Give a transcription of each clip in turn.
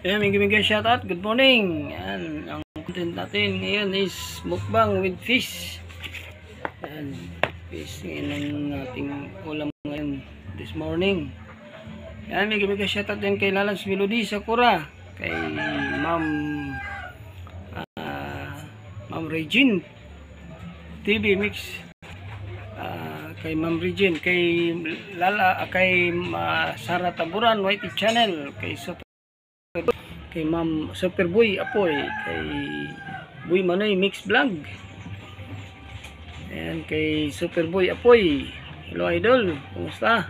Ayan, may gimigay shoutout. Good morning. Ayan, ang content natin ngayon is mukbang with fish. Ayan, fish ngayon ang ating ulam ngayon this morning. Ayan, may gimigay shoutout din kay Lalans Melody Sakura. Kay Ma'am ah, Ma'am Regine TV Mix. Ah, kay Ma'am Regine, kay Lala, ah, kay ah, Sara Taburan, YT Channel, kay Super kay Ma'am Superboy Apoy, kay Boy Manoy Mix Vlog. Ayan, kay Superboy Apoy. Hello Idol, kumusta?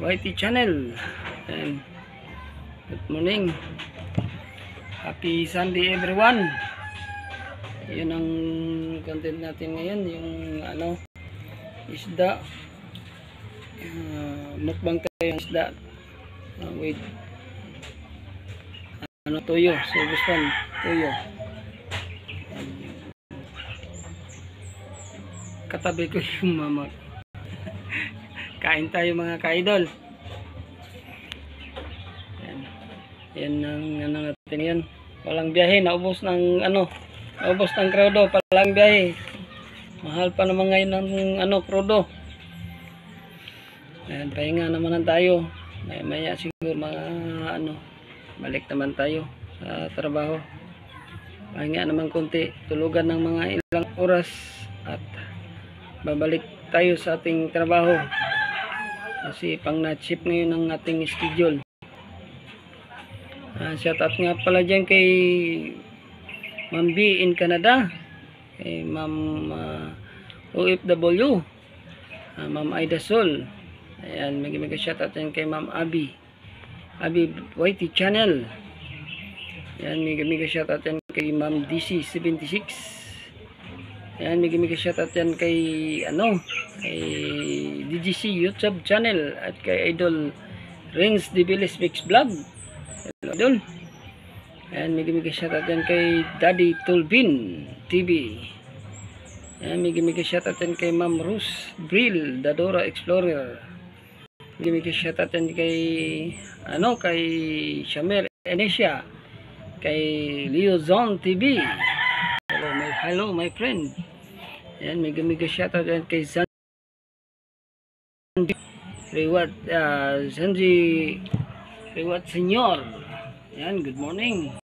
YT Channel. Ayan. Good morning. Happy Sunday everyone. Yun ang content natin ngayon, yung ano, isda. Uh, mukbang tayo isda. Uh, wait ano tuyo service one tuyo katabi ko yung mama. Kain tayo mga kaidol. Yan yan ang ano natin yan walang biyahe. Naubos ng ano naubos ng krudo. Palang biyahe. Mahal pa naman ngayon ng ano krudo. Yan pahinga naman tayo. Maya maya siguro mga ano balik naman tayo sa trabaho. Pahinga naman konti. Tulugan ng mga ilang oras at babalik tayo sa ating trabaho. Kasi pang night shift ngayon ang ating schedule. Uh, shout out nga pala dyan kay Ma'am B in Canada. Kay Ma'am uh, OFW uh, Ma'am Aida Sol. Ayan may may shout out yan kay Ma'am Abby Abi YT channel. Yan, may gamiga shoutout yan kay Ma'am DC76. Yan, may gamiga shoutout yan kay, ano, kay DGC YouTube channel at kay Idol Rings Dibilis Mix Vlog. Hello, Idol. Yan, may gamiga shoutout yan kay Daddy Tulbin TV. Yan, may gamiga shoutout yan kay Ma'am Rose Brill, Dadora Explorer. Gimik shoutout yan kay ano kay Shamer Enesia kay Leo Zone TV hello my hello my friend. Yan may gimik shoutout yan kay San Reward uh, Sanji Reward Senior. Yan good morning